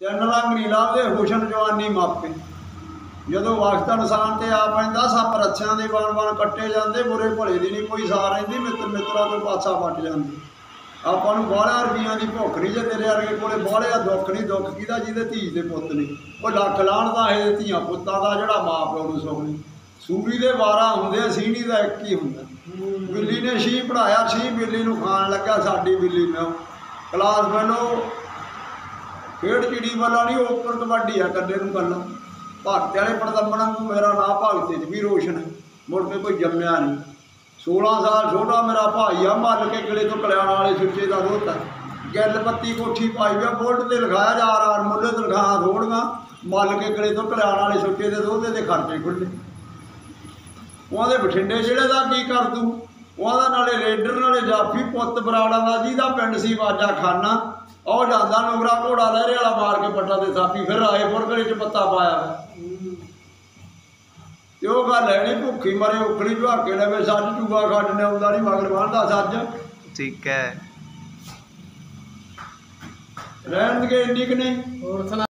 ਚੰਨ ਰੰਗ ਨੀਲਾ ਲਾਭਦੇ ਹੁਸਨ ਜਵਾਨੀ ਮਾਪੇ। ਜਦੋਂ ਵਕਤ ਇਨਸਾਨ ਤੇ ਆ ਪੈਂਦਾ ਸੱਪ ਰੱਛਿਆਂ ਦੇ ਬਣ ਬਣ ਕੱਟੇ ਜਾਂਦੇ ਬੁਰੇ ਭਲੇ ਦੀ ਨਹੀਂ ਕੋਈ ਸਾਰ ਰਹਿੰਦੀ ਮਿੱਤਰ ਮਿੱਤਰਾਂ ਤੋਂ ਪਾਸਾ ਵੱਟ ਜਾਂਦੀ। ਆਪਾਂ ਨੂੰ ਬਾਹਲਾ ਰੁਪਈਆਂ ਦੀ ਭੁੱਖ ਨਹੀਂ ਜੇ ਤੇਰੇ ਵਰਗੇ ਕੋਲੇ ਬਾਹਲਿਆ ਦੁੱਖ ਨਹੀਂ ਦੁੱਖ ਕਿਹਦਾ ਜਿਹਦੇ ਧੀ ਦੇ ਪੁੱਤ ਨਹੀਂ ਉਹ ਲੱਖ ਲਾਹਣ ਦਾ ਇਹ ਧੀਆਂ ਪੁੱਤਾਂ ਦਾ ਜਿਹੜਾ ਮਾਂ ਪਿਓ ਨੂੰ ਸੁੱਖ ਨਹੀਂ। ਸੂਰੀ ਦੇ 12 ਹੁੰਦੇ ਆ, ਸੀਣੀ ਦਾ ਇੱਕ ਹੀ ਹੁੰਦਾ। ਬਿੱਲੀ ਨੇ ਸ਼ੀ ਪੜਾਇਆ ਛੀ ਬਿੱਲੀ ਨੂੰ ਖਾਣ ਲੱਗਾ ਸਾਡੀ ਬਿੱਲੀ ਮੈਂ ਕਲਾਸ ਮੈਨੂੰ ਖੇਡ ਚਿੜੀ ਵਾਲਾ ਨਹੀਂ ਓਪਨ ਕਬੱਡੀ ਆ ਕੱਲੇ ਨੂੰ ਕੱਲਾ ਭਗਤ ਵਾਲੇ ਪੜਦੰਬਣਾ ਨੂੰ ਮੇਰਾ ਨਾਂ ਭਗਤ ਚ ਵੀ ਰੋਸ਼ਨ ਮੁੜ ਕੇ ਕੋਈ ਜੰਮਿਆ ਨਹੀਂ। 16 ਸਾਲ ਛੋਟਾ ਮੇਰਾ ਭਾਈ ਆ, ਮੱਲ ਕੇ ਕਿਲੇ ਤੋਂ ਕਲਿਆਣ ਵਾਲੇ ਸੁੱਚੇ ਦਾ ਦੋਤਾ ਗੱਲ ਪੱਤੀ ਕੋਠੀ ਪਾਈ ਆ ਬੋਲਟ ਤੇ ਲਿਖਾਇਆ ਜਾ ਆਰ ਮੁੱਲੇ ਤਨਖਾਹਾਂ ਥੋੜੀਆਂ, ਮੱਲ ਕੇ ਕਿਲੇ ਤੋਂ ਕਲਿਆਣ ਵਾਲੇ ਸੁੱਚੇ ਦੇ ਦੋਤੇ ਦੇ ਖਰਚੇ ਖੁੱਲੇ ਉਹਦੇ ਬਠਿੰਡੇ ਜਿਹੜੇ ਦਾ ਕੀ ਕਰ ਤੂੰ? ਉਹਦਾ ਨਾਲੇ ਰੇਡਰ ਨਾਲੇ ਜਾਫੀ ਪੁੱਤ ਬਰਾੜਾ ਦਾ ਜਿਹਦਾ ਪਿੰਡ ਸੀ ਵਾਜਾ ਖਾਨਾ ਉਹ ਜਾਂਦਾ ਨੁਗਰਾ ਘੋੜਾ ਲਹਿਰੇ ਵਾਲਾ ਮਾਰ ਕੇ ਪੱਟਾ ਤੇ ਸਾਪੀ ਫਿਰ ਆਏ ਫੁਰਕੜੇ ਚ ਪੱਤਾ ਪਾਇਆ। ਤੇ ਉਹ ਗੱਲ ਹੈ ਨਹੀਂ ਭੁੱਖੀ ਮਰੇ ਉਖੜੀ ਝਾਕੇ ਲਵੇ ਸੱਜ ਚੂਗਾ ਖੱਡਨੇ ਆਉਂਦਾ ਨਹੀਂ ਮਗਰ ਬੰਦਾ ਸੱਜ। ਠੀਕ ਹੈ। ਰਹਿਣ ਦੇ ਇੰਨੀ ਕਿ ਨਹੀਂ। ਹੋਰ